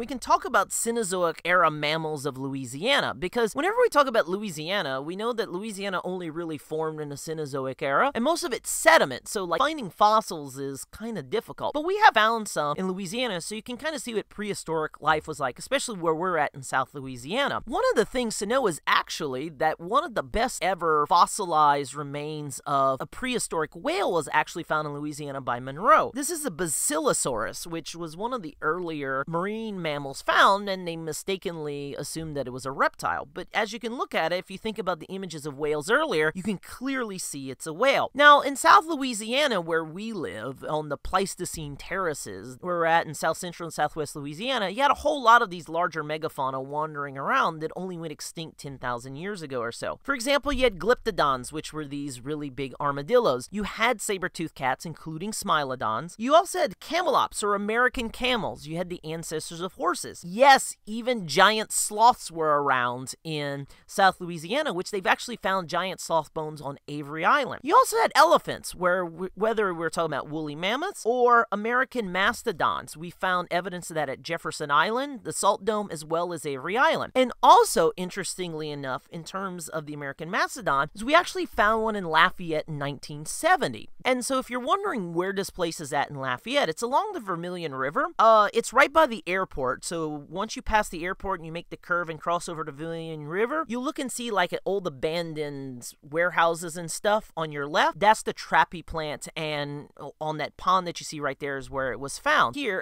we can talk about Cenozoic era mammals of Louisiana because whenever we talk about Louisiana, we know that Louisiana only really formed in the Cenozoic era and most of it's sediment, so like finding fossils is kind of difficult. But we have found some in Louisiana, so you can kind of see what prehistoric life was like, especially where we're at in South Louisiana. One of the things to know is actually that one of the best ever fossilized remains of a prehistoric whale was actually found in Louisiana by Monroe. This is a Basilosaurus, which was one of the earlier marine mammals found, and they mistakenly assumed that it was a reptile. But as you can look at it, if you think about the images of whales earlier, you can clearly see it's a whale. Now, in South Louisiana, where we live, on the Pleistocene terraces, where we're at in South Central and Southwest Louisiana, you had a whole lot of these larger megafauna wandering around that only went extinct 10,000 years ago or so. For example, you had glyptodons, which were these really big armadillos. You had saber-toothed cats, including smilodons. You also had camelops, or American camels. You had the ancestors of horses. Yes, even giant sloths were around in South Louisiana, which they've actually found giant sloth bones on Avery Island. You also had elephants, where whether we're talking about woolly mammoths or American mastodons, we found evidence of that at Jefferson Island, the Salt Dome, as well as Avery Island. And also, interestingly enough, in terms of the American mastodon, is we actually found one in Lafayette in 1970. And so, if you're wondering where this place is at in Lafayette, it's along the Vermilion River. Uh, it's right by the airport. So once you pass the airport and you make the curve and cross over to Vermilion River, you look and see like an old abandoned warehouses and stuff on your left. That's the Trappey plant, and on that pond that you see right there is where it was found. Here